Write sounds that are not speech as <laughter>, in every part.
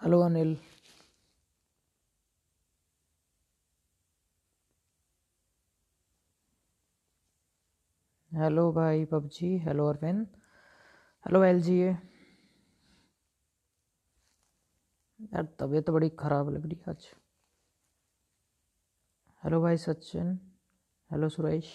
Hello Anil hello भाई PUBG hello Arvind hello L G A यार, तबीयत तो बड़ी ख़राब लग रही है आज। हेलो भाई Sachin hello Suresh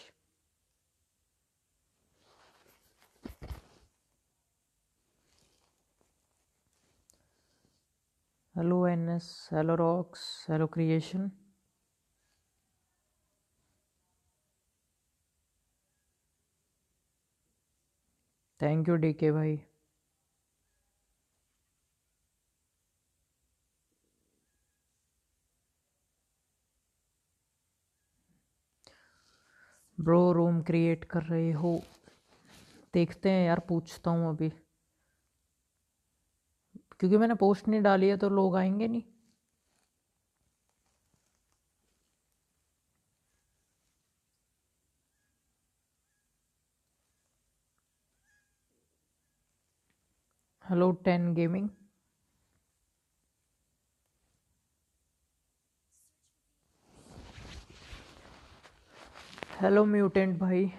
hello N S hello rocks hello creation thank you D K भाई. ब्रो रूम क्रिएट कर रहे हो. देखते हैं यार, पूछता हूँ अभी. क्योंकि मैंने पोस्ट नहीं डाली है तो लोग आएँगे नहीं। Hello ten gaming hello mutant भाई।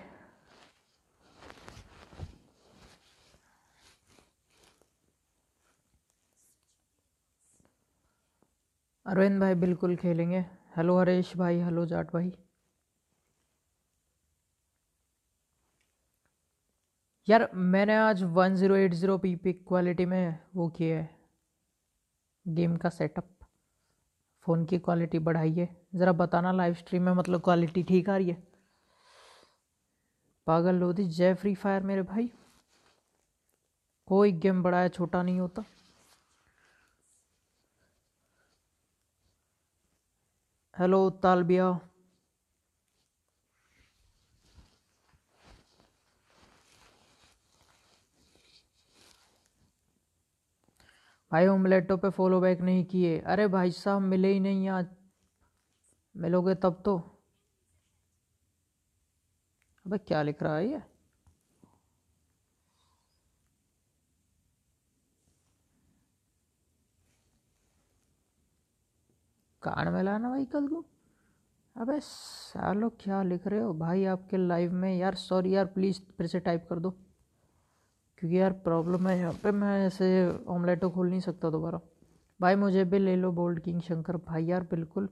अरविंद भाई बिल्कुल खेलेंगे। हेलो हरेश भाई, हेलो जाट भाई। यार, मैंने आज 1080 पी क्वालिटी में वो किया है। गेम का सेटअप फ़ोन की क्वालिटी बढ़ाई है ज़रा बताना लाइव स्ट्रीम में मतलब क्वालिटी ठीक आ रही है? पागल लोधी, जय फ्री फायर मेरे भाई। कोई गेम बड़ा है छोटा नहीं होता। हेलो तालबिया भाई ओमलेटो पे फॉलो बैक नहीं किए। अरे भाई साहब, मिले ही नहीं आज। मिलोगे तब तो। अबे, क्या लिख रहा है ये? कान में लाना भाई कल को? अबे सालो क्या लिख रहे हो भाई आपके लाइव में? यार सॉरी यार प्लीज़ फिर से टाइप कर दो। क्योंकि यार प्रॉब्लम है यहाँ पे, मैं ऐसे ऑमलेटो खोल नहीं सकता दोबारा। भाई मुझे भी ले लो बोल्ड किंग शंकर। भाई यार बिल्कुल।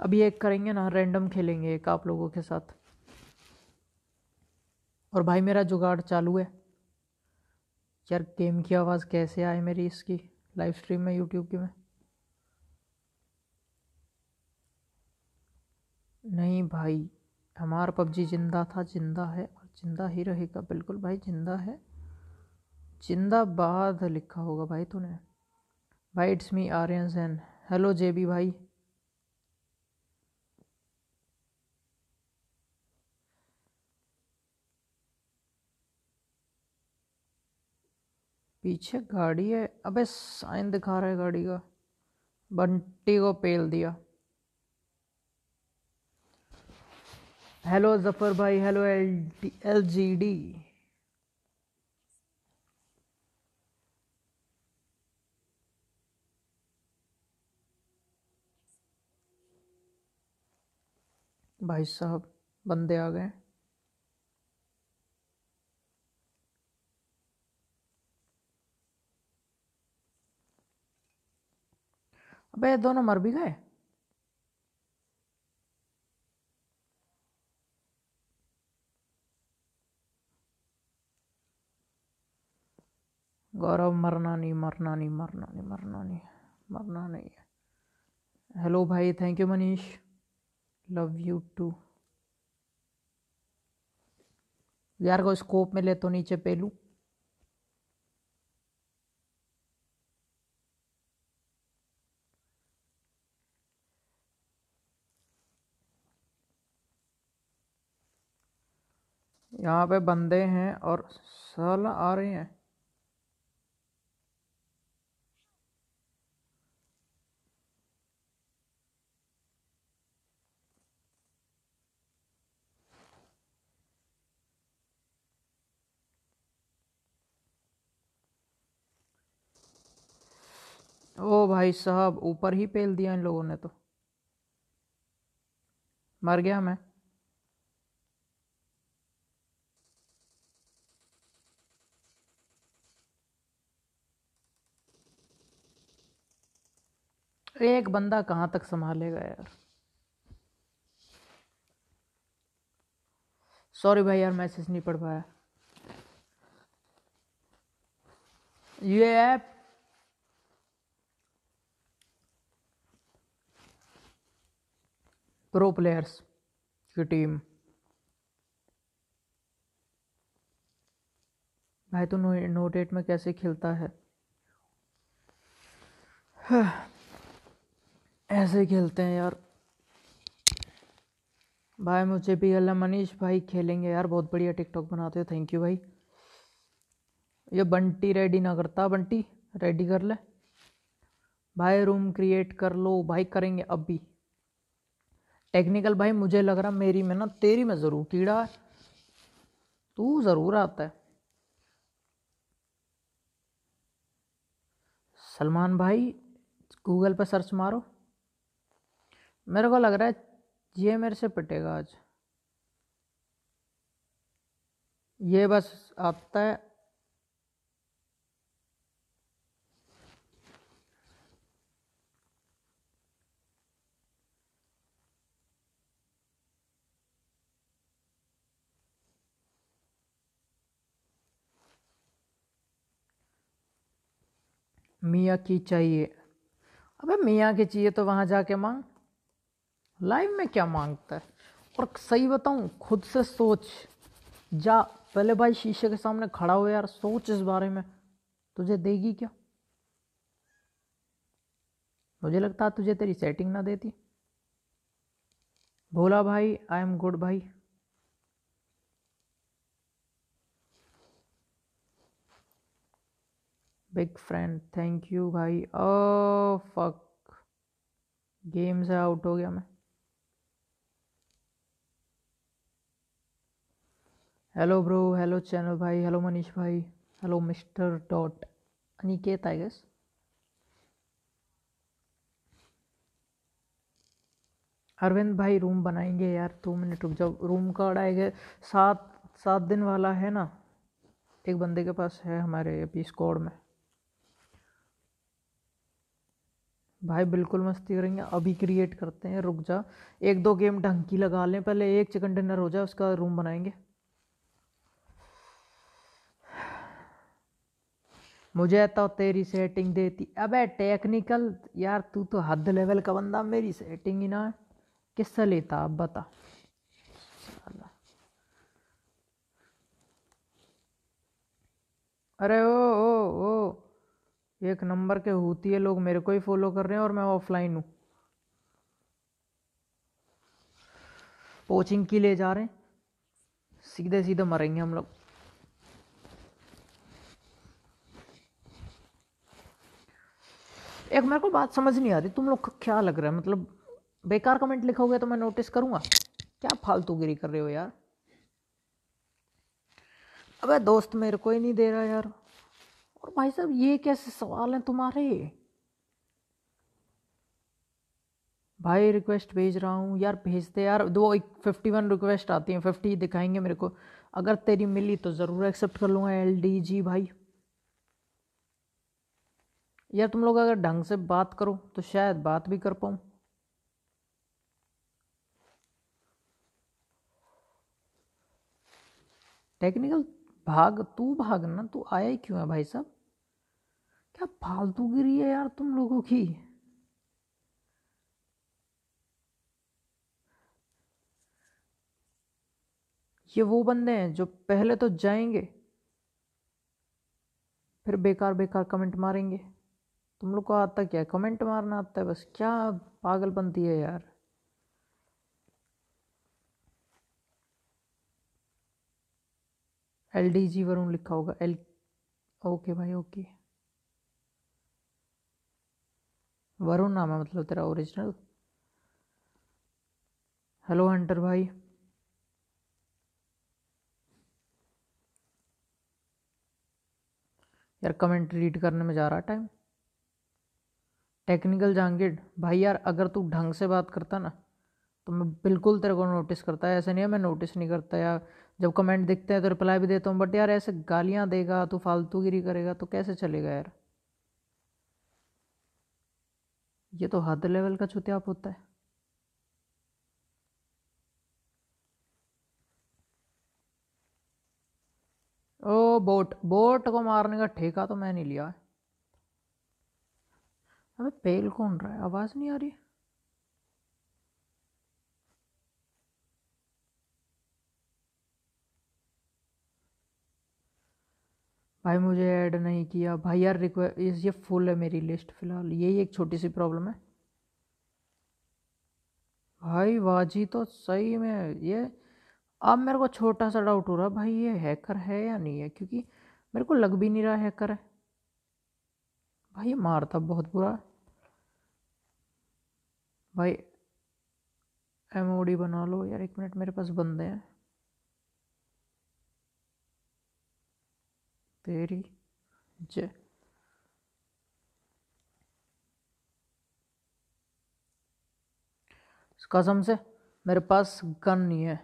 अभी एक करेंगे ना रैंडम खेलेंगे एक आप लोगों के साथ। और भाई मेरा जुगाड़ चालू है। यार गेम की आवाज़ कैसे आए मेरी इसकी? लाइव स्ट्रीम में यूट्यूब की में। नहीं भाई, हमारा पबजी ज़िंदा था, ज़िंदा है और ज़िंदा ही रहेगा। बिल्कुल भाई, ज़िंदा है। जिंदाबाद लिखा होगा भाई तूने। भाई it's me Aryan Sain. Hello JB भाई। पीछे गाड़ी है। अबे साइन दिखा रहा है गाड़ी का। बंटी को पेल दिया। हेलो ज़फ़र भाई hello L L G D भाई साहब, बंदे आ गए। अबे दोनों मर भी गए? गौरव मरना नहीं मरना नहीं मरना नहीं मरना नहीं मरना नहीं है हेलो भाई thank you Manish. Love you too यार को स्कोप में ले तो नीचे पेलू। यहाँ पे बंदे हैं और साला आ रहे हैं। ओ भाई साहब, ऊपर ही पेल दिया इन लोगों ने तो। मर गया मैं। एक बंदा कहाँ तक संभालेगा यार? सॉरी भाई यार, मैसेज नहीं पढ़ पाया। ये ऐप प्रो प्लेयर्स की टीम भाई तो नो नोटेट में कैसे खेलता है? <sighs> ऐसे खेलते हैं यार। भाई, मुझे भी अल्लाह मनीष भाई खेलेंगे यार। बहुत बढ़िया टिकटॉक बनाते हो। थैंक यू भाई। ये बंटी रेडी ना करता, बंटी। रेडी कर ले। भाई रूम क्रिएट कर लो। भाई, करेंगे अभी। टेक्निकल भाई, मुझे लग रहा मेरी में ना, तेरी में ज़रूर कीड़ा है। तू ज़रूर आता है। सलमान भाई, गूगल पर सर्च मारो। मेरे को लग रहा है ये मेरे से पिटेगा आज। ये बस आता है। मियाँ की चाहिए। अबे मियाँ की चाहिए तो वहाँ जाके मांग। लाइव में क्या माँगता है? और सही बताऊँ, खुद से सोच। जा, पहले भाई शीशे के सामने खड़ा हो यार, सोच इस बारे में। तुझे देगी क्या? मुझे लगता तुझे तेरी सेटिंग ना देती। भोला भाई आई एम गुड भाई। बिग फ्रेंड थैंक यू भाई। ओ फक गेम से आउट हो गया मैं। हेलो ब्रो हेलो चैनल भाई हेलो मनीष भाई hello mister dot Aniket I guess Arvind भाई रूम बनाएँगे यार, दो मिनट रुक जाओ। रूम का आएगा, सात सात दिन वाला है ना। एक बंदे के पास है हमारे, अभी स्कॉड में। भाई बिल्कुल मस्ती करेंगे, अभी क्रिएट करते हैं, रुक जा। एक दो गेम ढंग की लगा लें, पहले एक चिकन डिनर हो जाए, उसका रूम बनाएँगे। मुझे तो तेरी सेटिंग देती, अबे टेक्निकल यार तू तो हद लेवल का बंदा, मेरी सेटिंग ही ना किससे लेता, अब बता। अरे ओ ओ ओ एक नंबर के होती है, लोग मेरे को ही फॉलो कर रहे हैं और मैं ऑफलाइन हूँ। कोचिंग की ले जा रहे हैं। सीधे सीधे मरेंगे हम लोग। एक मेरे को बात समझ नहीं आ रही, तुम लोग को क्या लग रहा है? मतलब बेकार कमेंट लिखोगे तो मैं नोटिस करूँगा? क्या फालतू गिरी कर रहे हो यार? अबे दोस्त मेरे को ही नहीं दे रहा यार। और भाई साहब, ये कैसे सवाल हैं तुम्हारे? भाई रिक्वेस्ट भेज रहा हूँ। यार, भेजते यार। दो, एक फिफ्टी वन रिक्वेस्ट आती हैं। फिफ्टी दिखाएँगे मेरे को। अगर तेरी मिली तो ज़रूर एक्सेप्ट कर लूँगा एल डी जी भाई। यार, तुम लोग अगर ढंग से बात करो तो शायद बात भी कर पाऊँ। टेक्निकल भाग, तू भागना तू आया ही क्यों है भाई साहब? क्या फालतूगिरी है यार तुम लोगों की? ये वो बंदे हैं जो पहले तो जाएँगे, फिर बेकार बेकार कमेंट मारेंगे। तुम लोग को आता क्या कमेंट मारना आता है बस। क्या पागलपंती है यार। एल डी जी वरुण लिखा होगा। एल ओके भाई, ओके। वरुण नाम है मतलब तेरा ओरिजिनल हेलो हंटर भाई। यार कमेंट रीड करने में जा रहा टाइम टेक्निकल जहांगीर भाई यार, अगर तू ढंग से बात करता ना तो मैं बिल्कुल तेरे को नोटिस करता। है ऐसा नहीं है मैं नोटिस नहीं करता यार। जब कमेंट दिखते हैं तो रिप्लाई भी देता हूँ बट यार ऐसे गालियाँ देगा तो फालतूगिरी करेगा तो कैसे चलेगा यार? ये तो हद लेवल का चुतियाप होता है। ओ, बोट बोट को मारने का ठेका तो मैं नहीं लिया। अबे, पेल कौन रहा है? आवाज़ नहीं आ रही? भाई मुझे ऐड नहीं किया। भाई यार रिक्वेस्ट ये फुल है मेरी लिस्ट फ़िलहाल। यही एक छोटी सी प्रॉब्लम है। भाई वाजी तो सही में ये, अब मेरे को छोटा सा डाउट हो रहा भाई ये हैकर है या नहीं है? क्योंकि मेरे को लग भी नहीं रहा हैकर है। भाई मारता बहुत बुरा भाई एमओडी बना लो यार, एक मिनट मेरे पास बंदे हैं। तेरी जय। कसम से मेरे पास गन नहीं है।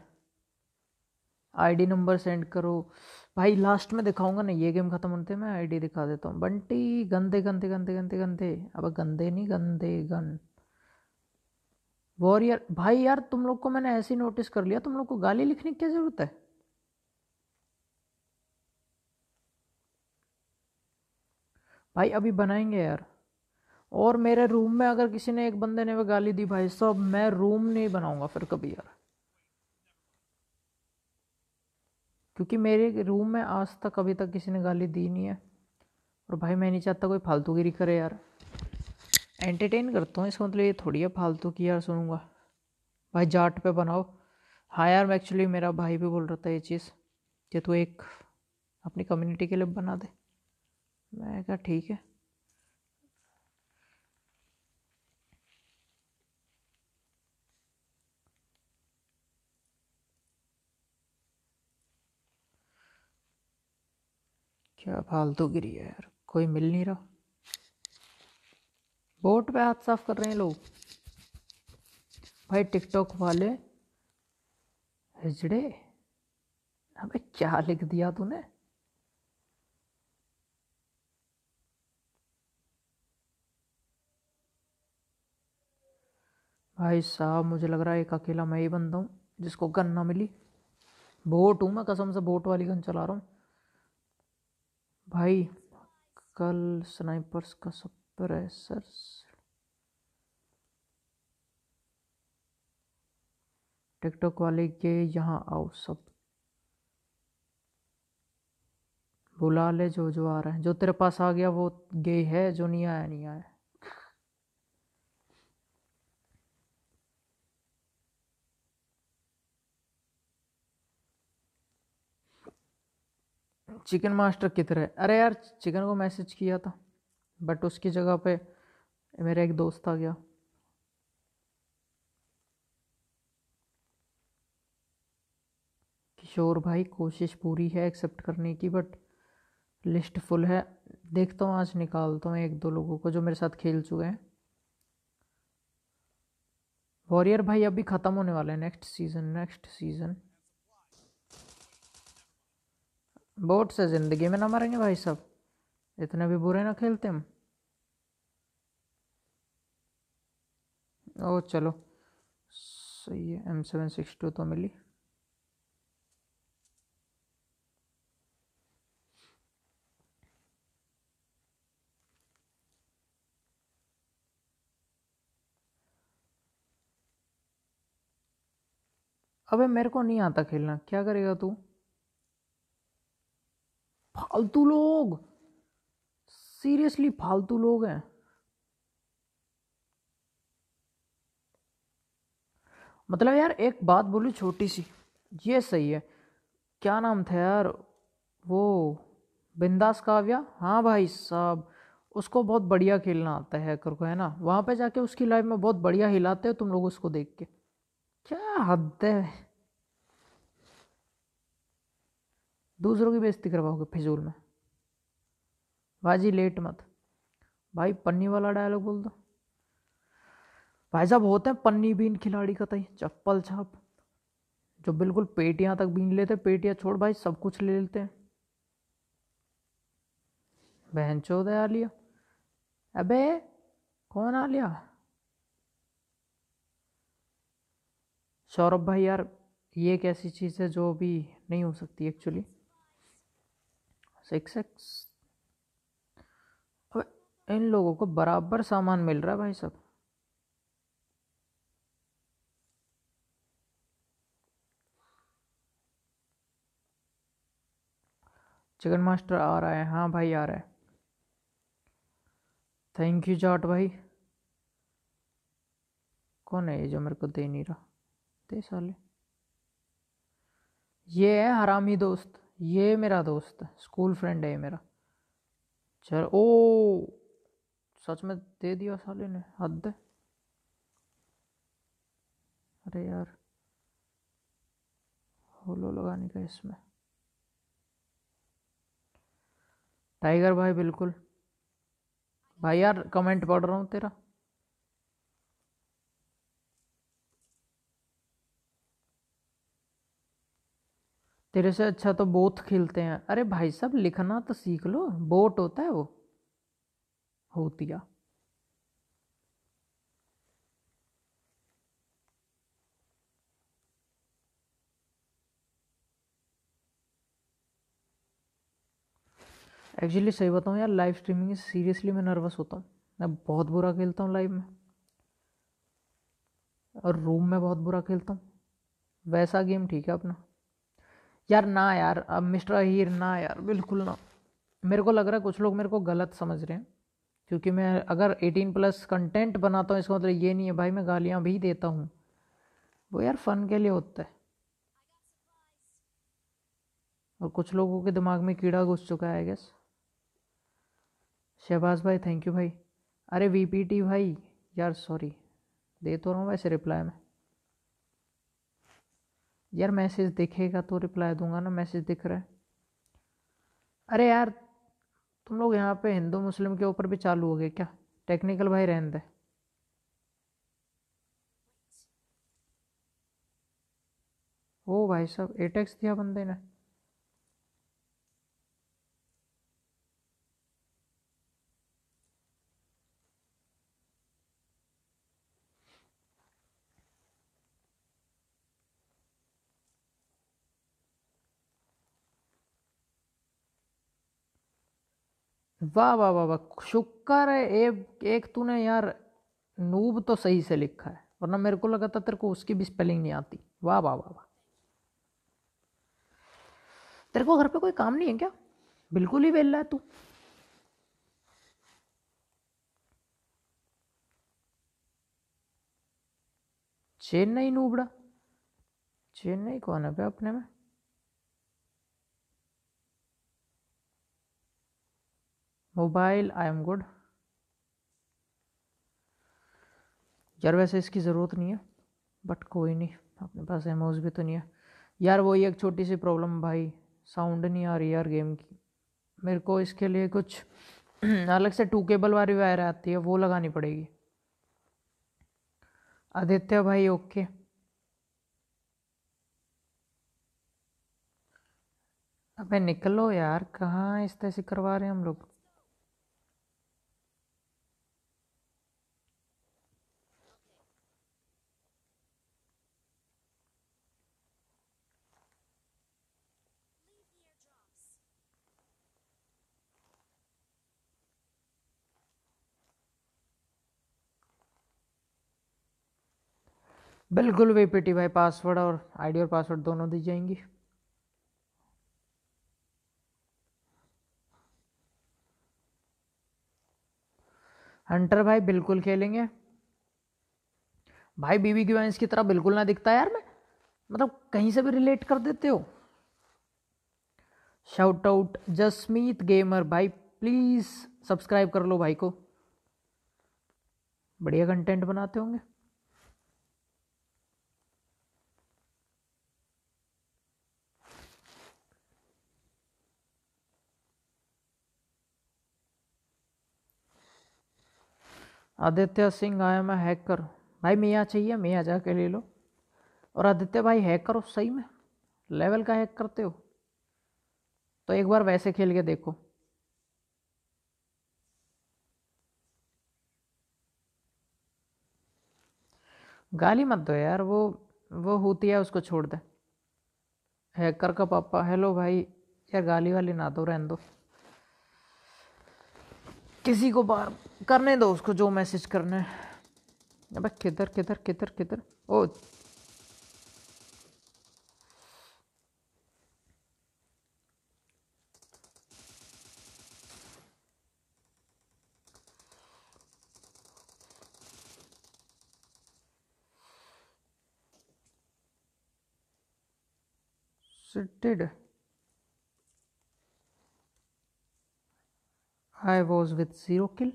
आईडी नंबर सेंड करो। भाई लास्ट में दिखाऊँगा ना ये गेम ख़त्म होते मैं आईडी दिखा देता हूँ। बंटी, गंदे गंदे गंदे गंदे गंदे। अब गंदे नहीं, गंदे गन। वॉरियर भाई यार, तुम लोग को मैंने ऐसे ही नोटिस कर लिया, तुम लोग को गाली लिखने की क्या ज़रूरत है? भाई, अभी बनाएँगे यार। और मेरे रूम में अगर किसी ने एक बंदे ने वो गाली दी भाई, सब मैं रूम नहीं बनाऊँगा फिर कभी यार। क्योंकि मेरे रूम में आज तक अभी तक किसी ने गाली दी नहीं है। और भाई, मैं नहीं चाहता कोई फालतूगिरी करे यार। एंटरटेन करता हूँ, इसका मतलब ये थोड़ी है फालतू की यार सुनूँगा। भाई, जाट पे बनाओ। हाँ यार, मैं एक्चुअली मेरा भाई भी बोल रहा था ये चीज़, कि तू एक अपनी कम्युनिटी के लिए बना दे। मैं कहा, ठीक है। क्या फालतू गिरी है यार? कोई मिल नहीं रहा। बोट पे हाथ साफ़ कर रहे हैं लोग। भाई, टिकटॉक वाले हिजड़े अबे क्या लिख दिया तूने? भाई साहब, मुझे लग रहा है एक अकेला मैं ही बंदा हूँ, जिसको गन ना मिली। बोट हूँ मैं, कसम से बोट वाली गन चला रहा हूँ। भाई, कल स्नाइपर्स का सप्रेसर टिकटॉक वाले के यहाँ आओ सब। बुला ले जो जो आ रहा है। जो तेरे पास आ गया, वो गे है, जो नहीं आया नहीं आया। चिकन मास्टर किधर है? अरे यार, चिकन को मैसेज किया था बट उसकी जगह पे मेरा एक दोस्त आ गया। किशोर भाई, कोशिश पूरी है एक्सेप्ट करने की बट लिस्ट फुल है। देखता हूँ, आज निकालता हूँ एक दो लोगों को जो मेरे साथ खेल चुके हैं। वॉरियर भाई अभी ख़त्म होने वाला है next season next season bot से ज़िंदगी में ना मरेंगे भाई साहब। इतने भी बुरे ना खेलते हम। ओ, चलो। सही है एम सेवन सिक्स टू तो मिली। अबे, मेरे को नहीं आता खेलना। क्या करेगा तू? फालतू लोग। सीरियसली फालतू लोग हैं। मतलब यार, एक बात बोलू छोटी सी। ये सही है। क्या नाम था यार? वो बिंदास काव्या? हाँ भाई साहब, उसको बहुत बढ़िया खेलना आता है हैकर को, है ना? वहाँ पे जाके उसकी लाइफ में बहुत बढ़िया हिलाते हो तुम लोग उसको देख के। क्या हद है? दूसरों की बेइज्जती करवाओगे फिजूल में। बाजी, लेट मत। भाई, पन्नी वाला डायलॉग बोल दो। भाई साहब, होते हैं पन्नी बीन खिलाड़ी का तई चप्पल छाप। जो बिल्कुल पेटियाँ तक बीन लेते पेटियाँ छोड़ भाई, सब कुछ ले लेते हैं। बहन चौदह आ लिया अबे, कौन आ लिया सौरभ भाई, यार, ये एक ऐसी चीज़ है जो भी नहीं हो सकती एक्चुअली सिक्स एक्स। अब इन लोगों को बराबर सामान मिल रहा है भाई सब। चिकन मास्टर आ रहा है। हाँ भाई आ रहा है। थैंक यू जाट भाई। कौन है ये जो मेरे को दे नहीं रहा? दे साले। ये है हरामी दोस्त। ये मेरा दोस्त है स्कूल फ्रेंड है ये मेरा। चल, ओ, सच में दे दिया साले ने, हद है। अरे यार, होलो लगाने का इसमें। टाइगर भाई, बिल्कुल। भाई यार कमेंट पढ़ रहा हूँ तेरा। तेरे से अच्छा तो बोथ खेलते हैं। अरे भाई साहब, लिखना तो सीख लो। बोट होता है वो। होतिया। एक्चुअली सही बताऊँ यार लाइव स्ट्रीमिंग सीरियसली मैं नर्वस होता हूँ। मैं बहुत बुरा खेलता हूँ लाइव में। और रूम में बहुत बुरा खेलता हूँ। वैसा गेम ठीक है अपना। यार ना यार, अब मिस्टर हीर ना यार, बिल्कुल ना। मेरे को लग रहा है कुछ लोग मेरे को गलत समझ रहे हैं, क्योंकि मैं अगर 18 प्लस कंटेंट बनाता हूँ, इसका मतलब ये नहीं है, भाई मैं गालियाँ भी देता हूँ। वो यार फ़न के लिए होता है। और कुछ लोगों के दिमाग में कीड़ा घुस चुका है गेस शहबाज भाई थैंक यू भाई। अरे वीपीटी भाई, यार सॉरी दे तो रहा हूँ वैसे रिप्लाई में। यार मैसेज दिखेगा तो रिप्लाई दूँगा ना, मैसेज दिख रहा है। अरे यार, तुम लोग यहाँ पे हिंदू मुस्लिम के ऊपर भी चालू हो गए क्या? टेक्निकल भाई रहने दे। ओ भाई साहब, एटेक्स दिया बंदे ने। वाह वाह वाह वाह, शुक्र है, एक एक तूने यार नूब तो सही से लिखा है, वरना मेरे को लगा था तेरे को उसकी भी स्पेलिंग नहीं आती। वाह वाह वाह वाह। तेरे को घर पे कोई काम नहीं है क्या? बिल्कुल ही वेल है तू। चेन्नई नूबड़ा। चेन्नई कौन है पे अपने में? मोबाइल आई एम गुड यार वैसे इसकी ज़रूरत नहीं है बट कोई नहीं, अपने पास एमोज भी तो नहीं है। यार वही एक छोटी सी प्रॉब्लम भाई साउंड नहीं आ रही यार गेम की। मेरे को इसके लिए कुछ <clears throat> अलग से टू केबल वाली वायर आती है, वो लगानी पड़ेगी। आदित्य भाई ओके अबे निकलो यार, कहाँ इस तरह से करवा रहे हैं हम लोग? बिल्कुल वी पी टी भाई पासवर्ड और आईडी और पासवर्ड दोनों दी जाएँगी। हंटर भाई बिल्कुल खेलेंगे। भाई बीबी की की तरह बिल्कुल ना दिखता यार मैं। मतलब कहीं से भी रिलेट कर देते हो। शाउट आउट जसमीत गेमर भाई प्लीज़ सब्सक्राइब कर लो भाई को। बढ़िया कंटेंट बनाते होंगे। Aditya Singh I am hacker भाई, मियाँ चाहिए, मियाँ जाके ले लो। और आदित्य भाई हैक करो सही में। लेवल का हैक करते हो। तो एक बार वैसे खेल के देखो। गाली मत दो यार, वो वो होती है, उसको छोड़ दे। हैकर का पापा, हेलो भाई, यार गाली वाली ना दो, रहने दो। किसी को बार करने दो उसको जो मैसेज करना है। अबे किधर किधर किधर किधर? ओ। Did I was with zero kill.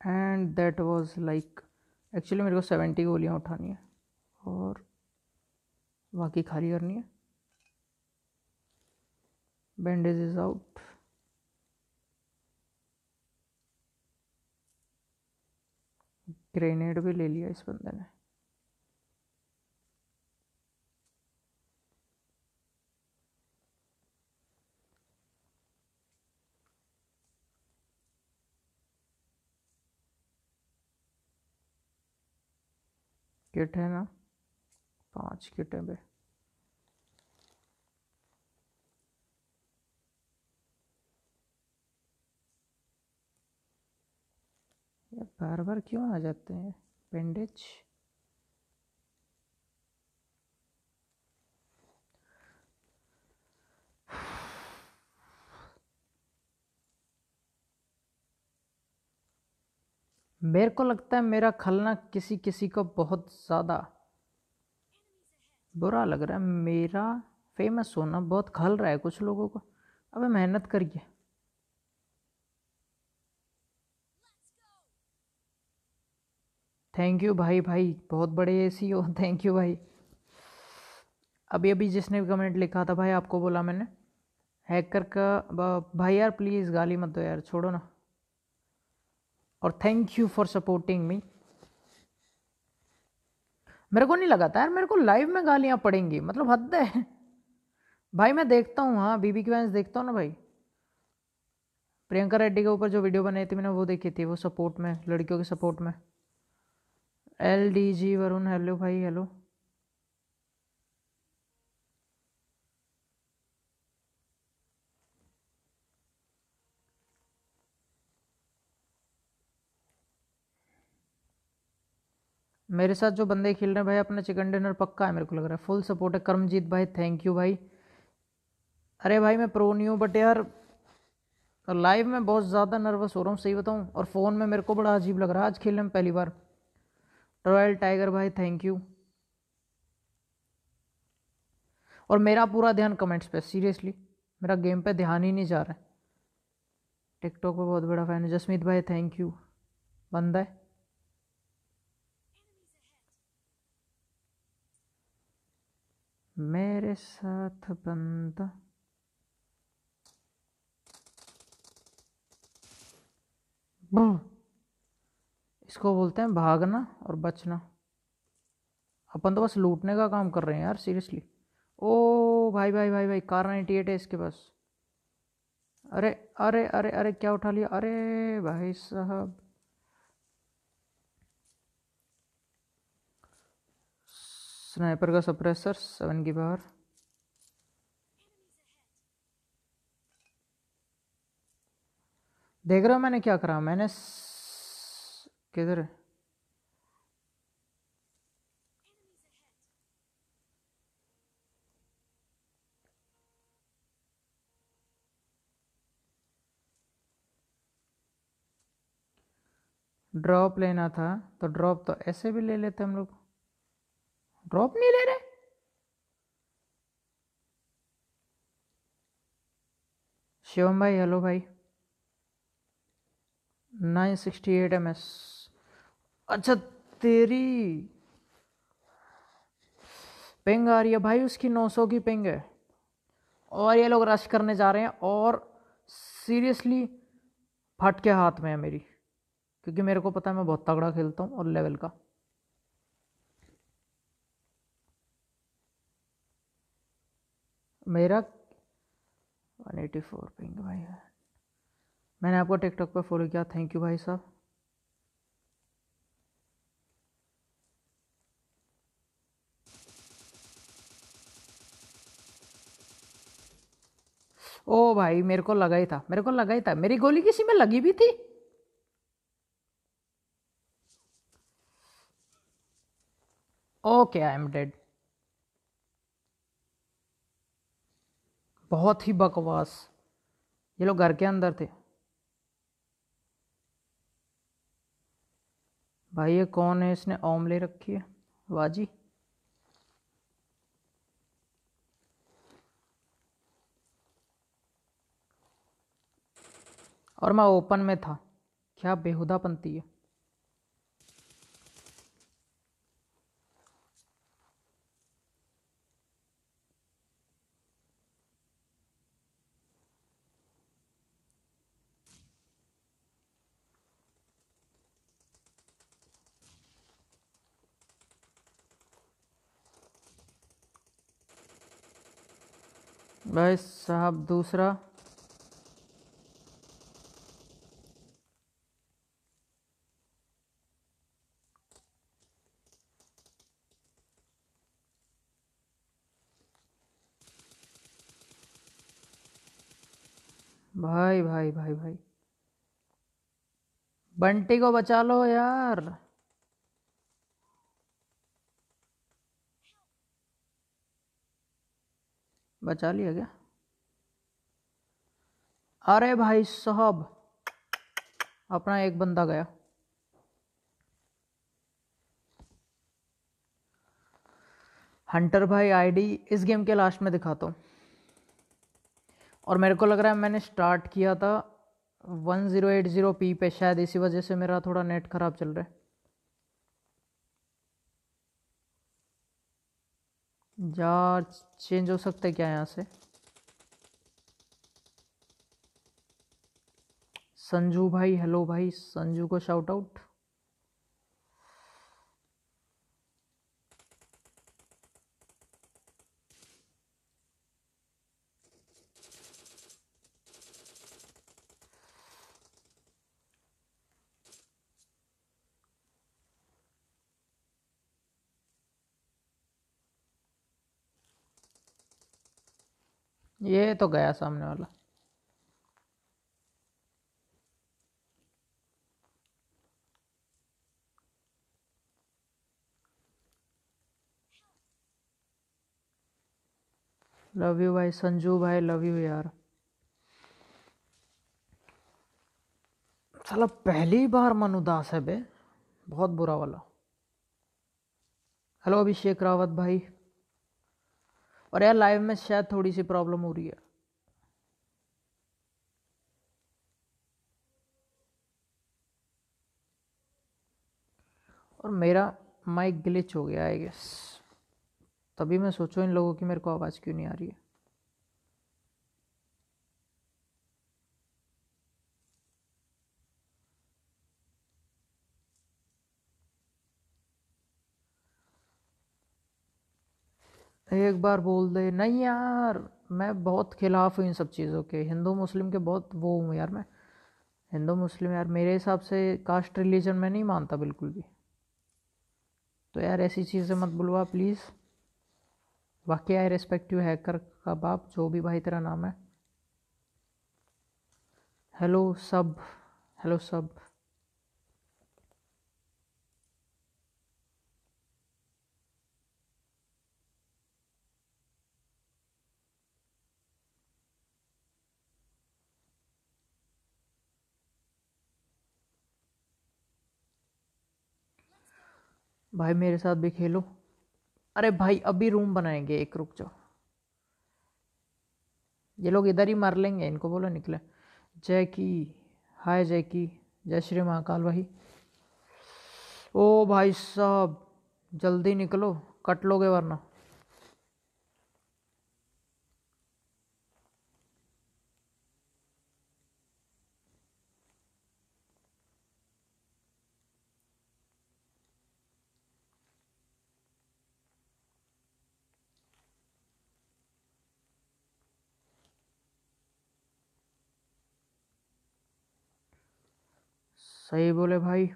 And that was like actually मेरे को सेवेंटी गोलियाँ उठानी है और बाकी खाली करनी है। बैंडेज इज़ आउट ग्रेनेड भी ले लिया इस बंदे ने। किट है ना? पाँच किट है बार बार क्यों आ जाते हैं? पेंडेज मेरे को लगता है मेरा खलना किसी किसी को बहुत ज़्यादा बुरा लग रहा है। मेरा फ़ेमस होना बहुत खल रहा है कुछ लोगों को। अबे मेहनत करिए। थैंक यू भाई भाई, बहुत बड़े एसी हो थैंक यू भाई। अभी अभी जिसने भी कमेंट लिखा था भाई, आपको बोला मैंने। हैकर का भाई यार प्लीज़ गाली मत दो यार, छोड़ो ना। और thank you for supporting me मेरे को नहीं लगा था यार, मेरे को लाइव में गालियाँ पड़ेंगी मतलब हद है। भाई मैं देखता हूँ हाँ बीबी की वैंस देखता हूँ ना भाई। प्रियंका रेड्डी के ऊपर जो वीडियो बनाई थी मैंने, वो देखी थी, वो सपोर्ट में, लड़कियों के सपोर्ट में। L D G Varun hello भाई हेलो मेरे साथ जो बंदे खेल रहे हैं भाई, अपना चिकन डिनर पक्का है मेरे को लग रहा है। फुल सपोर्ट है। कर्मजीत भाई थैंक यू भाई। अरे भाई, मैं प्रो नहीं हूँ बट यार लाइव में बहुत ज़्यादा नर्वस हो रहा हूँ, सही बताऊँ। और फ़ोन में मेरे को बड़ा अजीब लग रहा है। आज खेलने में पहली बार। रॉयल टाइगर भाई थैंक यू और मेरा पूरा ध्यान कमेंट्स पे सीरियसली मेरा गेम पे ध्यान ही नहीं जा रहा है। टिकटॉक पे बहुत बड़ा फ़ैन है। जसमीत भाई थैंक यू बंदा है। मेरे साथ बंदा। इसको बोलते हैं भागना और बचना। अपन तो बस लूटने का काम कर रहे हैं यार सीरियसली ओ, भाई भाई भाई भाई, कार नाइन्टी एट है इसके पास। अरे अरे अरे अरे, क्या उठा लिया? अरे, भाई साहब। स्नाइपर का सप्रेसर सेवन की पावर देख रहे हो मैंने क्या करा मैंने स... किधर है ड्रॉप लेना था तो ड्रॉप तो ऐसे भी ले लेते हम लोग ड्रॉप नहीं ले रहे? शिवम भाई, हेलो भाई। Nine sixty eight M S अच्छा तेरी पिंग आ रही है भाई, उसकी नौ सौ की पिंग है। और ये लोग रश करने जा रहे हैं और सीरियसली फट के हाथ में है मेरी। क्योंकि मेरे को पता है मैं बहुत तगड़ा खेलता हूँ और लेवल का। मेरा वन एटी फोर पिंग भाई मैंने आपको टिकटॉक पर फॉलो किया। थैंक यू भाई साहब। ओ भाई, मेरे को लगा ही था, मेरे को लगा ही था। मेरी गोली किसी में लगी भी थी? ओके आई एम डेड बहुत ही बकवास। ये लोग घर के अंदर थे। भाई ये कौन है? इसने ओम ले रखी है। वाजी और मैं ओपन में था। क्या बेहुदा पंती है भाई साहब दूसरा। भाई भाई भाई भाई। बंटी को बचा लो यार। बचा लिया क्या? अरे भाई साहब, अपना एक बंदा गया। हंटर भाई आईडी इस गेम के लास्ट में दिखाता हूँ। और मेरे को लग रहा है मैंने स्टार्ट किया था one zero eight zero P पे, शायद इसी वजह से मेरा थोड़ा नेट ख़राब चल रहा है। जा चेंज हो सकता है क्या यहाँ से? संजू भाई हेलो भाई, संजू को शाउट आउट ये तो गया सामने वाला। लव यू भाई, संजू भाई लव यू यार। चलो पहली बार मन उदास है बे, बहुत बुरा वाला। हेलो अभिषेक रावत भाई। और यार लाइव में शायद थोड़ी सी प्रॉब्लम हो रही है। और मेरा माइक ग्लिच हो गया आई गेस तभी मैं सोचूं इन लोगों की मेरे को आवाज़ क्यों नहीं आ रही है। एक बार बोल दे, नहीं यार, मैं बहुत खिलाफ हूँ इन सब चीज़ों के। हिंदू, मुस्लिम के बहुत वो हूँ यार मैं। हिंदू, मुस्लिम यार, मेरे हिसाब से कास्ट रिलीजन मैं नहीं मानता बिल्कुल भी। तो यार ऐसी चीज़ें मत बुलवा प्लीज़। वाकई आई रेस्पेक्ट यू हैकर का बाप, जो भी भाई तेरा नाम है। हेलो सब हेलो सब। भाई मेरे साथ भी खेलो। अरे भाई, अभी रूम बनाएँगे। एक रुक जाओ। ये लोग इधर ही मार लेंगे, इनको बोलो निकले। जय की हाय जय की जय श्री महाकाल भाई। ओ भाई साहब, जल्दी निकलो। कट लोगे वरना। सही बोले भाई।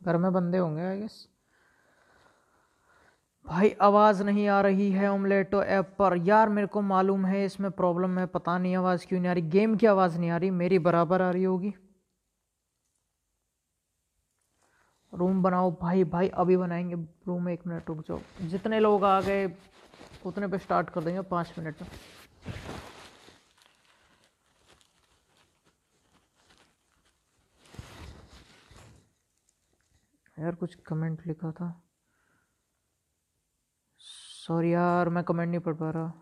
घर में बंदे होंगे आई गेस भाई, आवाज़ नहीं आ रही है ओमलेटो ऐप पर। यार, मेरे को मालूम है, इसमें प्रॉब्लम है, पता नहीं आवाज़ क्यों नहीं आ रही। गेम की आवाज़ नहीं आ रही, मेरी बराबर आ रही होगी। रूम बनाओ। भाई भाई, अभी बनाएँगे। रूम एक मिनट रुक जाओ। जितने लोग आ गए, उतने पे स्टार्ट कर देंगे पाँच मिनट। में यार, कुछ कमेंट लिखा था। सॉरी यार, मैं कमेंट नहीं पढ़ पा रहा।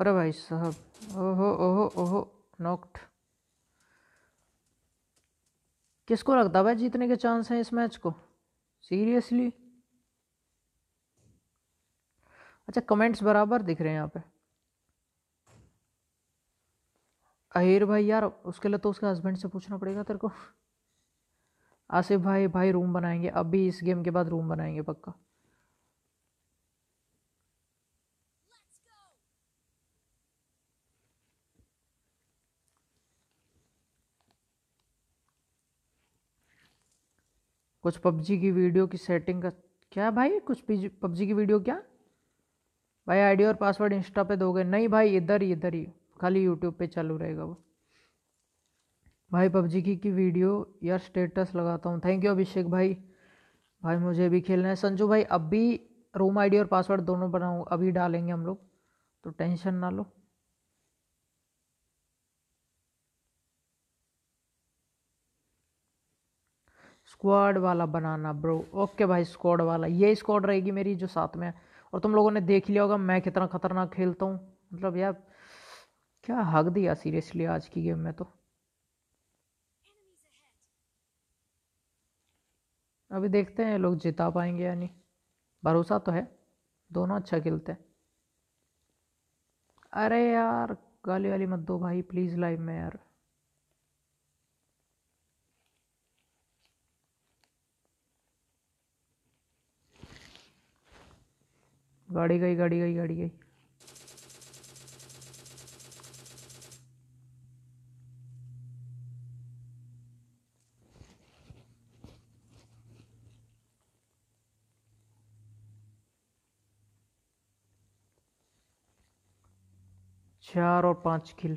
अरे भाई साहब, ओहो ओहो ओहो नॉक्ड किसको लगता भाई जीतने के चांस हैं इस मैच को? सीरियसली अच्छा कमेंट्स बराबर दिख रहे हैं यहाँ पे। अहिर भाई, यार, उसके लिए तो उसके हस्बैंड से पूछना पड़ेगा तेरे को। आसिफ भाई भाई रूम बनाएँगे। अभी इस गेम के बाद रूम बनाएँगे पक्का। कुछ पबजी की वीडियो की सेटिंग का क्या भाई? कुछ पबजी की वीडियो क्या? भाई आईडी और पासवर्ड इंस्टा पे दोगे। नहीं भाई, इधर ही इधर ही। खाली यूट्यूब पे चालू रहेगा वो। भाई पबजी की की वीडियो, यार स्टेटस लगाता हूँ। थैंक यू अभिषेक भाई। भाई मुझे भी खेलना है। संजू भाई, अभी रूम आईडी और पासवर्ड दोनों बनाऊँ, अभी डालेंगे हम लोग। तो टेंशन ना लो। स्क्वाड वाला बनाना ब्रो ओके भाई स्क्वाड वाला. ये स्क्वाड रहेगी मेरी जो साथ में है। और तुम लोगों ने देख लिया होगा, मैं कितना खतरनाक खेलता हूँ। मतलब यार, क्या हक दिया सीरियसली आज की गेम में तो। अभी देखते हैं लोग जिता पाएँगे या नहीं। भरोसा तो है, दोनों अच्छा खेलते हैं। अरे यार, गाली वाली मत दो भाई प्लीज़ लाइव में यार। गाड़ी गई गाड़ी गई गाड़ी गई। चार और पाँच किल।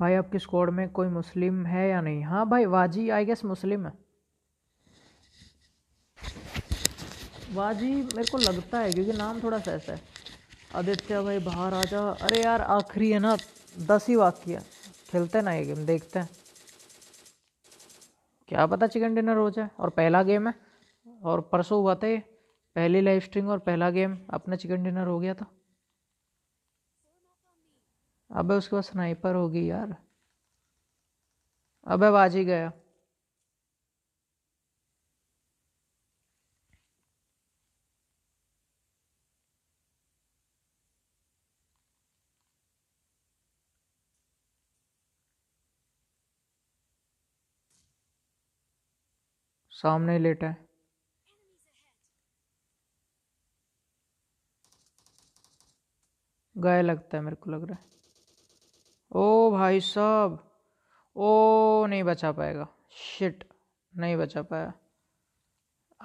भाई, आपके स्क्वाड में कोई मुस्लिम है या नहीं? हाँ भाई, वाजी आई गेस मुस्लिम है। वाजी, मेरे को लगता है, क्योंकि नाम थोड़ा सा ऐसा है। आदित्य भाई, बाहर आ जा। अरे यार, आखिरी है ना, दस ही वाक्य खेलते ना ये गेम देखते हैं। क्या पता चिकन डिनर हो जाए। और पहला गेम है। और परसों हुआ था ये। पहली लाइव स्ट्रीम और पहला गेम अपना चिकन डिनर हो गया था। अबे उसके बाद स्नाइपर होगी यार। अबे ही गया। सामने लेटा है। गए लगता है मेरे को लग रहा है। ओ भाई साहब, ओ नहीं बचा पाएगा। शिट नहीं बचा पाया।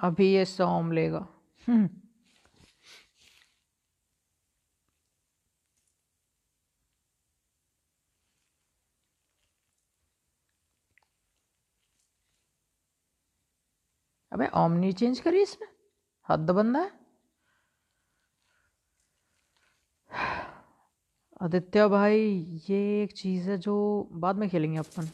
अभी ये सौम लेगा। हम्म। अबे ओमनी चेंज करी इसने हद बंदा है। आदित्य भाई, ये एक चीज़ है जो बाद में खेलेंगे अपन।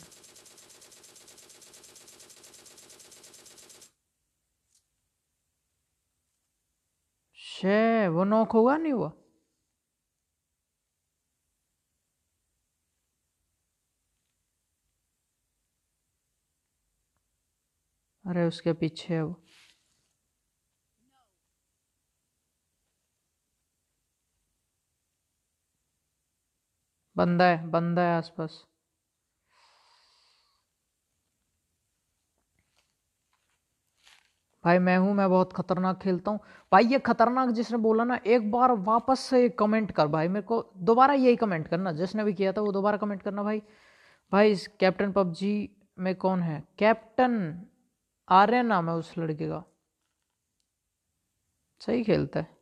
शे वो नॉक होगा नहीं हुआ? अरे उसके पीछे है वो। बंदा है बंदा है आसपास। भाई, मैं हूँ, मैं बहुत खतरनाक खेलता हूँ। भाई, ये खतरनाक जिसने बोला ना, एक बार वापस से कमेंट कर भाई, मेरे को दोबारा यही कमेंट करना। जिसने भी किया था, वो दोबारा कमेंट करना भाई। भाई, इस कैप्टन पबजी में कौन है? कैप्टन आर्यन नाम है उस लड़के का। सही खेलता है।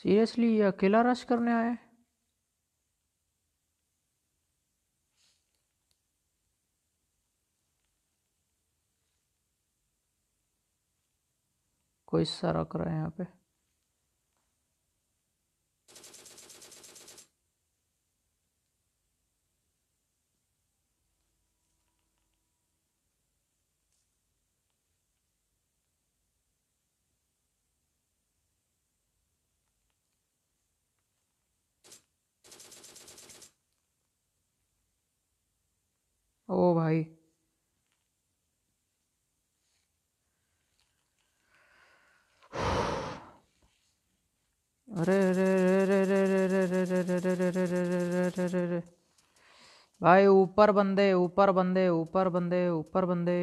सीरियसली ये अकेला रश करने आया है? कोई सारा कर यहाँ पे? ऊपर बंदे ऊपर बंदे ऊपर बंदे ऊपर बंदे।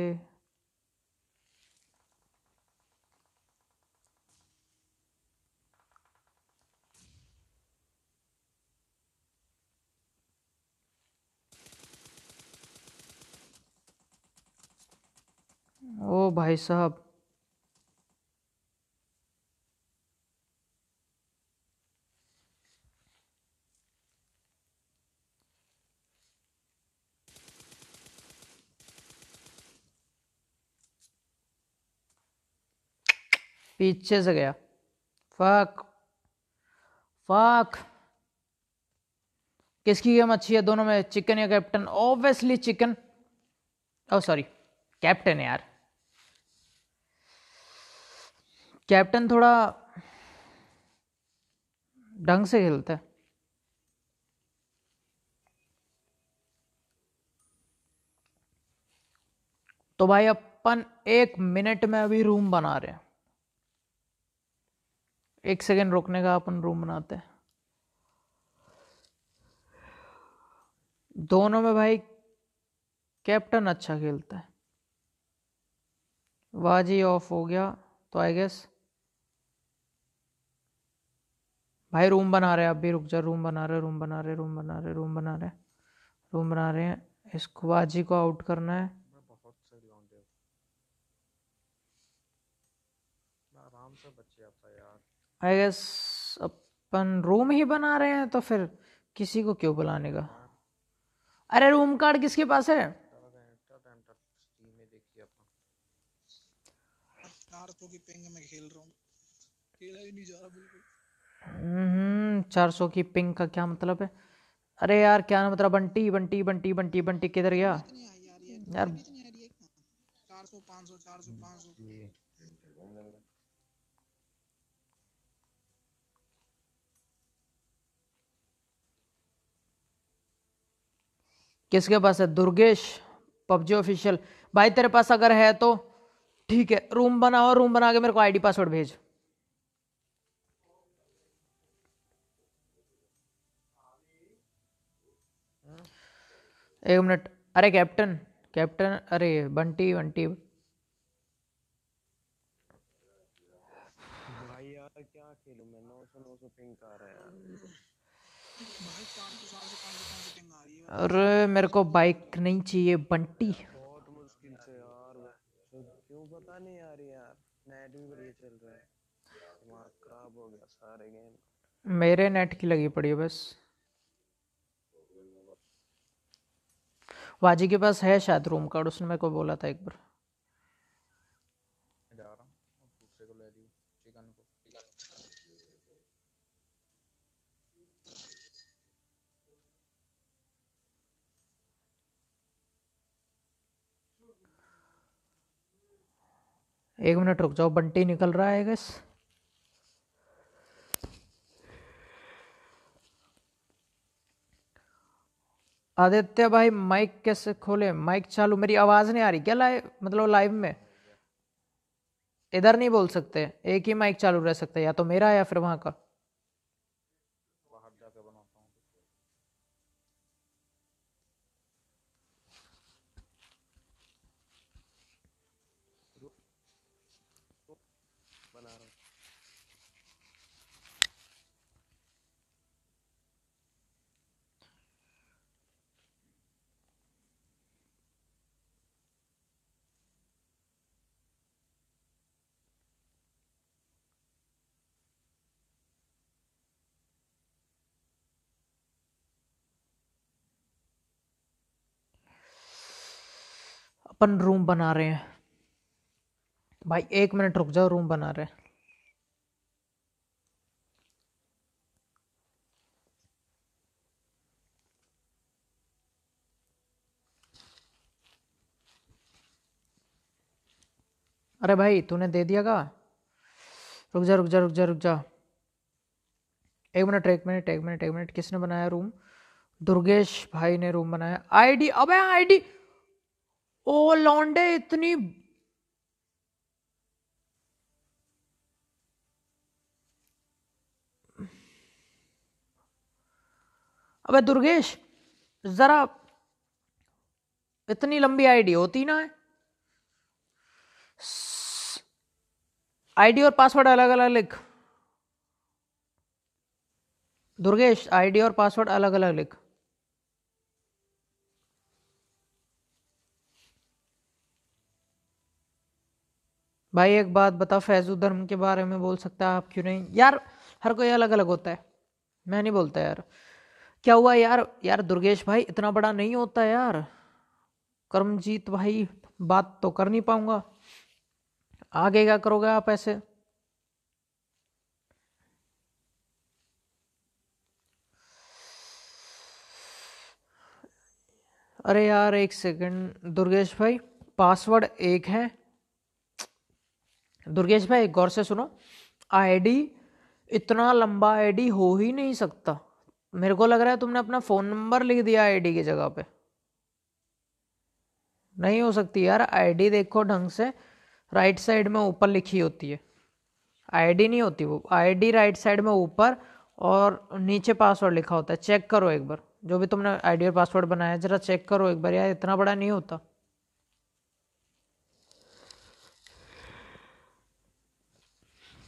ओ भाई साहब पीछे से गया। Fuck fuck. किसकी गेम अच्छी है? दोनों में चिकन या captain? Obviously chicken. Oh sorry captain यार। कैप्टन थोड़ा ढंग से खेलता है। तो भाई अपन एक मिनट में अभी रूम बना रहे हैं। एक सेकेंड रोकने का अपन रूम बनाते हैं। दोनों में भाई कैप्टन अच्छा खेलता है। वाजी ऑफ़ हो गया तो आई गेस भाई रूम बना रहे अब भी रुक जा रूम बना रहे रूम बना रहे रूम बना रहे रूम बना रहे रूम बना रहे हैं। इसको वाजी को आउट करना है बहुत सही राउंड है आराम से बच्चे आता यार आई गेस अपन रूम ही बना रहे हैं तो फिर किसी को क्यों बुलाने का? अरे रूम कार्ड किसके पास है? स्टीम में देखिए अपन चार सौ की पिंग में खेल रहा खेला नहीं जा रहा बिल्कुल हम्म चार सौ की पिंक का क्या मतलब है? अरे यार क्या मतलब? बंटी बंटी बंटी बंटी बंटी किधर गया? यार ये यार नहीं आ रही है चार सौ पाँच सौ चार सौ पाँच सौ ये किसके पास है? दुर्गेश पबजी ऑफिशियल भाई तेरे पास अगर है तो ठीक है रूम बनाओ रूम बना के मेरे को आईडी पासवर्ड भेज। एक मिनट। अरे कैप्टन कैप्टन अरे बंटी बंटी। भाई यार क्या खेलूं? मैं 900 900 पिंग आ रहा है यार। भाई चार सौ चार सौ पाँच सौ पाँच सौ अरे मेरे को बाइक नहीं चाहिए बंटी। बहुत मुश्किल से यार तो क्यों पता नहीं यार यार नेट भी बढ़िया चल रहा है। दिमाग खराब हो गया सारे गेम। मेरे नेट की लगी पड़ी है बस। वाजी के पास है शायद रूम कार्ड उसने मेरे को बोला था एक बार जा रहा हूँ दूसरे को ले लियो चिकन को एक मिनट रुक जाओ, बंटी निकल रहा है गैस आदित्य भाई माइक कैसे खोले? माइक चालू, मेरी आवाज़ नहीं आ रही। क्या लाइव मतलब लाइव में? इधर नहीं बोल सकते, एक ही माइक चालू रह सकता है, या तो मेरा या फिर वहाँ का बना रहा हूँ अपन रूम बना रहे हैं। भाई, एक मिनट रुक जाओ रूम बना रहे हैं। अरे भाई, तूने दे दिया का? रुक जा रुक जा रुक जा रुक जा। एक मिनट एक मिनट एक मिनट एक मिनट किसने बनाया रूम दुर्गेश भाई ने रूम बनाया। आईडी अबे आईडी ओ, लौंडे इतनी अबे दुर्गेश, जरा इतनी लंबी आईडी होती ना है। आईडी और पासवर्ड अलग अलग लिख। दुर्गेश, आईडी और पासवर्ड अलग अलग लिख। भाई एक बात बता फैजू धर्म के बारे में बोल सकता है आप क्यों नहीं? यार, हर कोई अलग अलग होता है। मैं नहीं बोलता यार। क्या हुआ यार? यार दुर्गेश भाई, इतना बड़ा नहीं होता यार। कर्मजीत भाई, बात तो कर नहीं पाऊँगा। आगे क्या करोगे आप ऐसे? अरे यार, एक सेकंड। दुर्गेश भाई, पासवर्ड एक है। दुर्गेश भाई, एक गौर से सुनो आईडी इतना लंबा आईडी हो ही नहीं सकता। मेरे को लग रहा है तुमने अपना फ़ोन नंबर लिख दिया आईडी की जगह पे। नहीं हो सकती यार आईडी देखो ढंग से राइट साइड में ऊपर लिखी होती है। आईडी नहीं होती वो। आईडी राइट साइड में ऊपर और नीचे पासवर्ड लिखा होता है। चेक करो एक बार। जो भी तुमने आईडी और पासवर्ड बनाया, जरा चेक करो एक बार। यार, इतना बड़ा नहीं होता।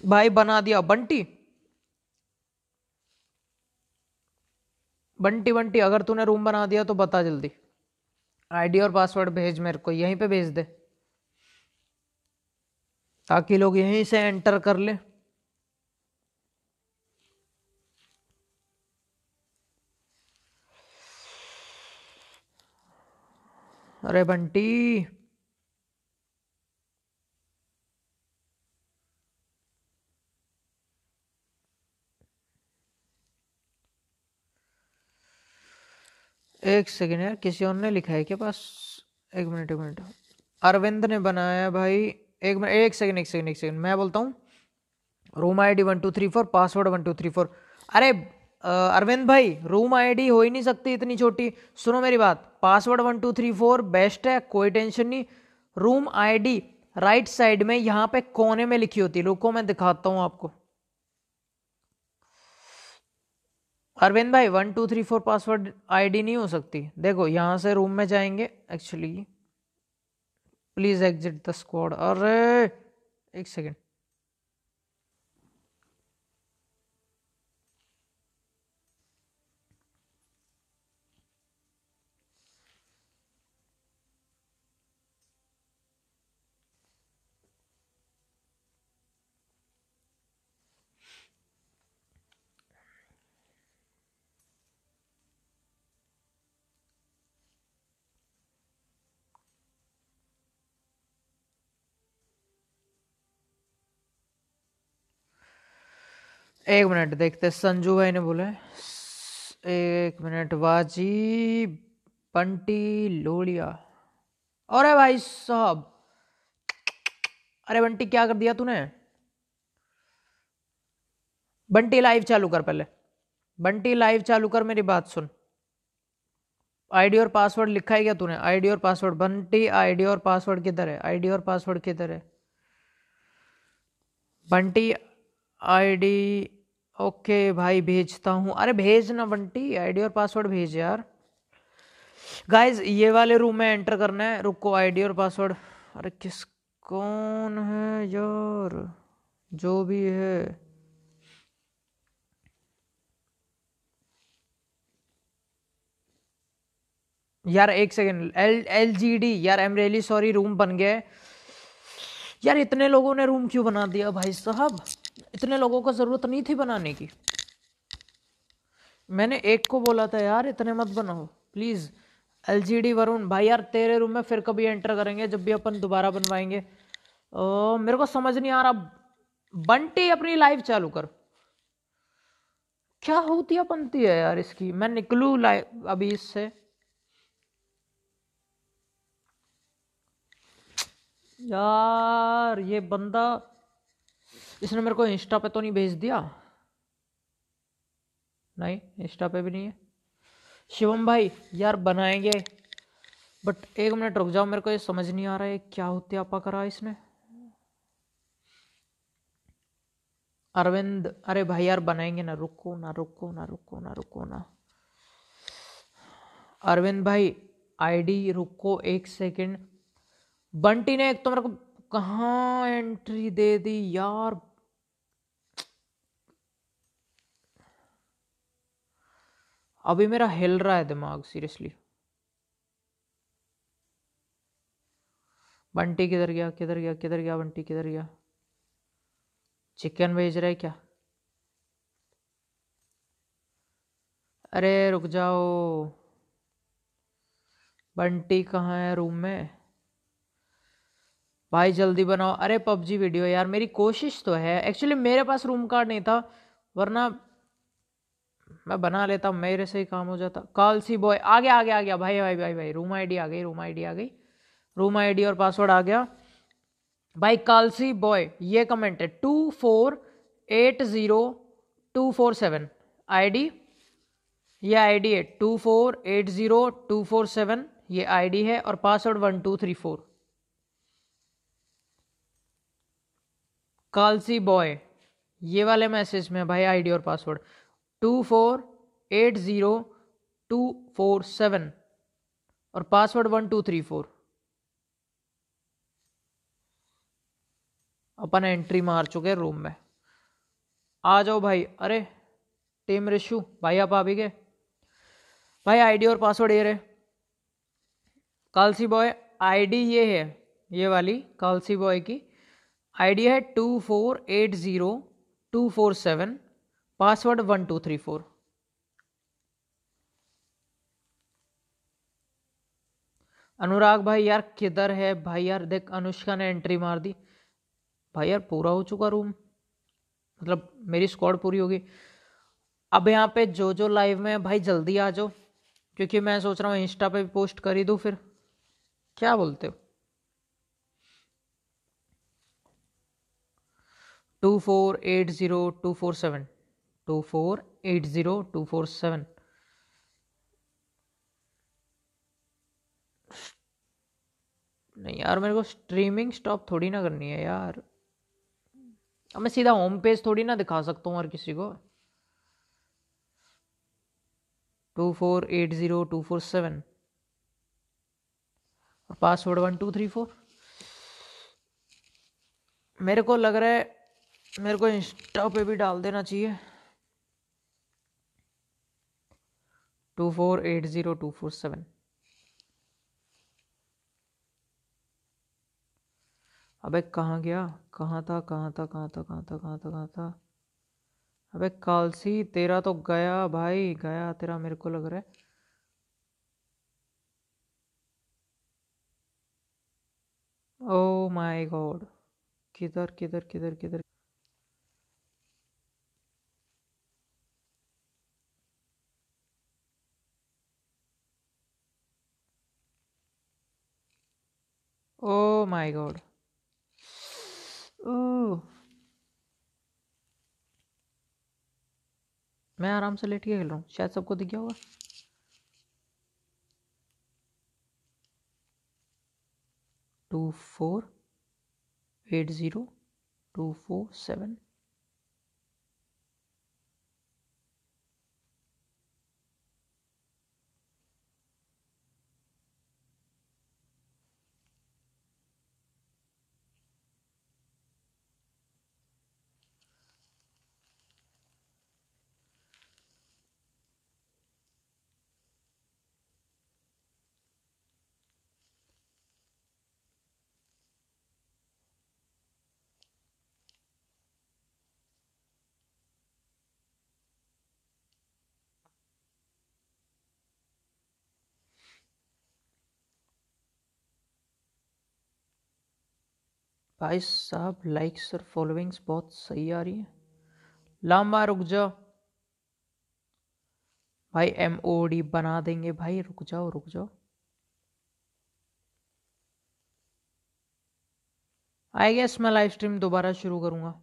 भाई बना दिया, बंटी। बंटी बंटी, अगर तूने रूम बना दिया तो बता जल्दी। आईडी और पासवर्ड भेज मेरे को, यहीं पे भेज दे। ताकि लोग यहीं से एंटर कर ले। अरे बंटी एक सेकेंड यार, किसी और ने लिखा है क्या पास? एक मिनट एक मिनट। अरविंद ने बनाया भाई, एक मिनट, एक सेकेंड एक सेकेंड एक सेकेंड। मैं बोलता हूँ room I D one two three four password one two three four अरे अरविंद भाई रूम आईडी हो ही नहीं सकती इतनी छोटी। सुनो मेरी बात password one two three four best है, कोई टेंशन नहीं। रूम आईडी राइट साइड में यहाँ पे कोने में लिखी होती है। रुको, मैं दिखाता हूँ आपको। अरविंद भाई one two three four password ID नहीं हो सकती। देखो, यहाँ से रूम में जाएँगे। Actually please exit the squad अरे, एक सेकेंड एक मिनट, देखते संजू भाई ने बोला एक मिनट वाजी बंटी लोलिया। अरे भाई साहब, अरे बंटी, क्या कर दिया तूने? बंटी लाइव चालू कर पहले। बंटी लाइव चालू कर मेरी बात सुन। आईडी और पासवर्ड लिखा है क्या तूने? आईडी और पासवर्ड, बंटी आईडी और पासवर्ड किधर है? आईडी और पासवर्ड किधर है? बंटी आईडी ओके भाई, भेजता हूँ। अरे भेज ना बंटी आईडी और पासवर्ड भेज यार। गाइज़ ये वाले रूम में एंटर करना है। रुको आईडी और पासवर्ड अरे किस, कौन है यार? जो भी है। यार एक second L L G D यार एम रियली सॉरी रूम बन गया यार, इतने लोगों ने रूम क्यों बना दिया भाई साहब? इतने लोगों को ज़रूरत नहीं थी बनाने की। मैंने एक को बोला था यार इतने मत बनाओ please L G D Varun भाई यार तेरे रूम में फिर कभी एंटर करेंगे जब भी अपन दोबारा बनवाएँगे। ओ, मेरे को समझ नहीं आ रहा बंटी अपनी लाइव चालू कर। क्या होती है बनती है यार इसकी? मैं निकलू लाइव अभी इससे। यार ये बंदा इसने मेरे को इंस्टा पे तो नहीं भेज दिया। नहीं इंस्टा पे भी नहीं है। शिवम भाई, यार बनाएँगे। बट एक मिनट रुक जाओ, मेरे को ये समझ नहीं आ रहा है, क्या होते आपा करा इसने। अरविंद, अरे भाई यार बनाएँगे ना, रुको ना रुको ना रुको ना रुको ना। अरविंद भाई आईडी रुको एक सेकंड बंटी ने एक तो मेरे को कहाँ एंट्री दे दी? यार अभी मेरा हिल रहा है दिमाग सीरियसली बंटी किधर गया किधर गया किधर गया बंटी, किधर गया? चिकन भेज रहे क्या? अरे रुक जाओ। बंटी कहाँ है रूम में? भाई जल्दी बनाओ। अरे पबजी वीडियो यार, मेरी कोशिश तो है। एक्चुअली मेरे पास रूम कार्ड नहीं था, वरना मैं बना लेता मेरे से ही काम हो जाता। कॉल सी बॉय आ गया आ गया आ गया भाई भाई भाई भाई रूम आईडी आ गई रूम आईडी आ गई। रूम आईडी और पासवर्ड आ गया। भाई, कालसी बॉय, ये कमेंट है two four eight zero two four seven I D ये आईडी है two four eight zero two four seven ये आईडी है और password one two three four Kalsi boy, ये वाले मैसेज में भाई आईडी और password two four eight zero two four seven और password one two three four. अपन एंट्री मार चुके रूम में। आ जाओ भाई। अरे टीम रिशु, भाई आप आ भी गए। भाई आईडी और पासवर्ड ये रहे। कालसी बॉय आईडी ये है, ये वाली कालसी बॉय की। आईडी है two four eight zero two four seven. Password one, two, three, four. Anurag, भाई यार किधर है? भाई यार देख, अनुष्का ने एंट्री मार दी। भाई यार पूरा हो चुका रूम मतलब मेरी स्क्वाड पूरी होगी। अब यहाँ पे जो जो लाइव में भाई जल्दी आ जाओ। क्योंकि मैं सोच रहा हूँ इंस्टा पे भी पोस्ट कर ही दूँ फिर। क्या बोलते हो? Two, four, eight, zero, two, four, seven. Two four eight zero two four seven नहीं यार, मेरे को स्ट्रीमिंग स्टॉप थोड़ी ना करनी है यार। अब मैं सीधा होम पेज थोड़ी ना दिखा सकता हूँ हर किसी को। Two four eight zero two four seven और password one two three four मेरे को लग रहा है, मेरे को इंस्टा पे भी डाल देना चाहिए। Two four eight zero two four seven अबे कहाँ गया? कहाँ था? कहाँ था? कहाँ था? कहाँ था? कहाँ था? कहाँ था? अबे कालसी, तेरा तो गया भाई, गया तेरा मेरे को लग रहा है। ओ माय गॉड किधर किधर किधर किधर? my गॉड मैं आराम से लेट के खेल रहा हूँ। शायद सबको दिख गया होगा। Two four eight zero two four seven. भाई साहब लाइक्स और फॉलोइंग्स बहुत सही आ रही है। लामा रुक जाओ। भाई एम ओ डी बना देंगे भाई, रुक जाओ रुक जाओ। आई गेस मैं लाइव स्ट्रीम दोबारा शुरू करूँगा।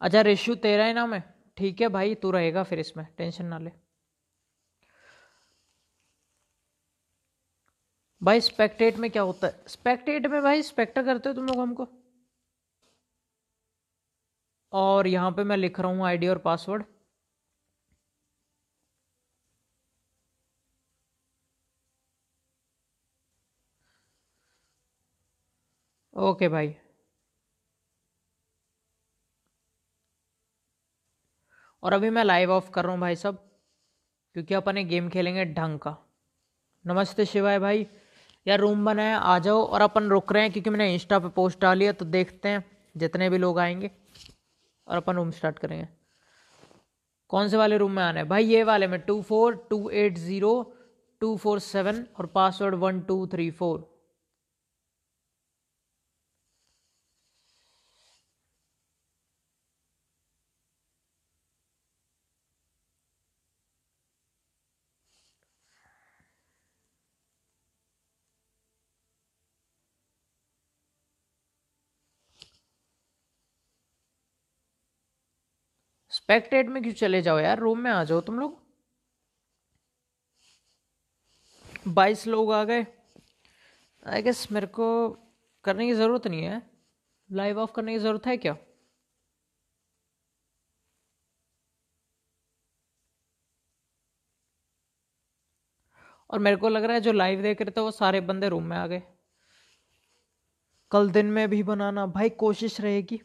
अच्छा रेशु तेरा ही नाम है? ठीक है भाई, तू रहेगा फिर इसमें, टेंशन ना ले। भाई स्पेक्टेट में क्या होता है? स्पेक्टेट में भाई स्पेक्टर करते हो तुम लोग हमको? और यहाँ पे मैं लिख रहा हूँ आईडी और पासवर्ड ओके भाई। और अभी मैं लाइव ऑफ़ कर रहा हूँ भाई सब क्योंकि अपन एक गेम खेलेंगे ढंग का। नमस्ते शिवाय भाई। यार रूम बनाया आ जाओ। और अपन रुक रहे हैं, क्योंकि मैंने इंस्टा पे पोस्ट डाली है तो देखते हैं, जितने भी लोग आएँगे। और अपन रूम स्टार्ट करेंगे। कौन से वाले रूम में आना है? भाई, ये वाले में two four two eight zero two four seven और password one two three four spectate में क्यों चले जाओ यार? रूम में आ जाओ तुम लोग। बाईस लोग आ गए। आई गेस मेरे को करने की ज़रूरत नहीं है। लाइव ऑफ़ करने की ज़रूरत है क्या? और मेरे को लग रहा है जो लाइव देख रहे थे वो सारे बंदे रूम में आ गए। कल दिन में भी बनाना। भाई कोशिश रहेगी।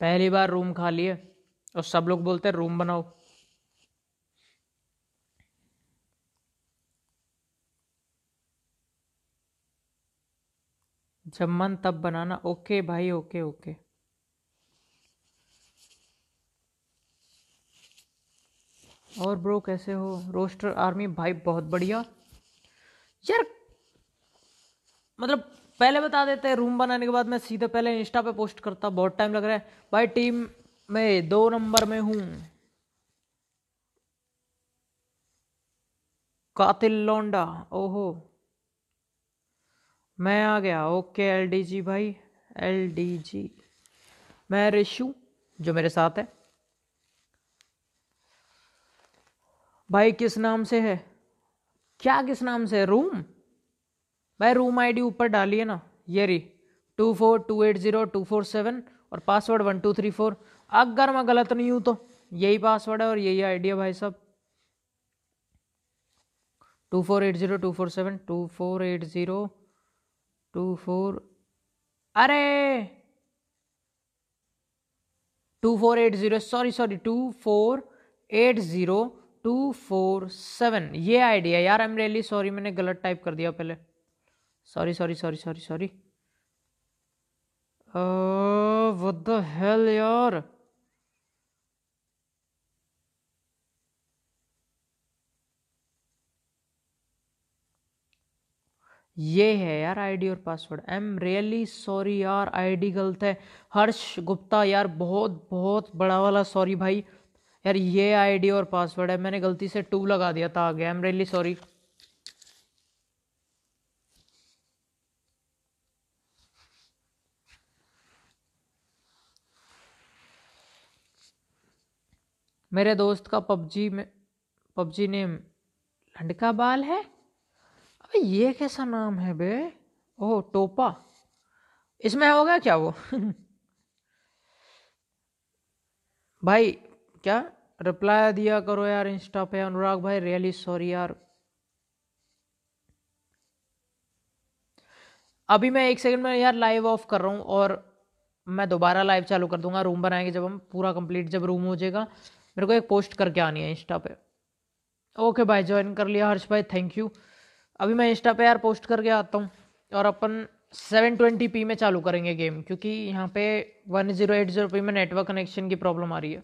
पहली बार रूम खा लिए और सब लोग बोलते हैं, रूम बनाओ। जब मन तब बनाना, ओके भाई, ओके ओके। और ब्रो कैसे हो? रोस्टर आर्मी, भाई बहुत बढ़िया। यार मतलब पहले बता देते हैं रूम बनाने के बाद मैं सीधे पहले इंस्टा पे पोस्ट करता बहुत टाइम लग रहा है। भाई टीम में दो नंबर में हूँ। कातिल लौंडा, ओहो। मैं आ गया, ओके एलडीजी भाई एलडीजी मैं रिशु, जो मेरे साथ है। भाई, किस नाम से है? क्या किस नाम से है? रूम भाई रूम आईडी ऊपर डालिए ना। ये रही। Two four two eight zero two four seven और password one two three four अगर मैं गलत नहीं हूँ तो। यही पासवर्ड है और यही आईडी है भाई साहब। Two four eight zero two four seven two four eight zero two four अरे! Two four eight zero sorry sorry two four eight zero two four seven ये आईडी है यार आई एम रियली सॉरी मैंने गलत type कर दिया पहले। Sorry sorry sorry sorry sorry what the hell यार ये है यार आईडी और password I am really sorry यार आईडी गलत है. हर्ष गुप्ता यार, बहुत बहुत बड़ा वाला सॉरी भाई. यार ये आईडी और पासवर्ड है, मैंने गलती से टू लगा दिया था आगे. आई एम रियली सॉरी मेरे दोस्त का पबजी में, पबजी नेम लंडका बाल है? अबे ये कैसा नाम है बे? ओह, टोपा। इसमें होगा क्या वो? <laughs> भाई, क्या? रिप्लाई दिया करो यार इंस्टा पे। अनुराग भाई रियली सॉरी यार। अभी मैं एक सेकंड में यार लाइव ऑफ़ कर रहा हूँ और मैं दोबारा लाइव चालू कर दूँगा। रूम बनाएँगे जब हम, पूरा कंप्लीट जब रूम हो जाएगा। मेरे को एक पोस्ट करके आनी है इंस्टा पे। ओके भाई ज्वाइन कर लिया हर्ष भाई थैंक यू अभी मैं इंस्टा पे यार पोस्ट करके आता हूँ और अपन 720p में चालू करेंगे गेम क्योंकि यहाँ पे 1080p में नेटवर्क कनेक्शन की प्रॉब्लम आ रही है।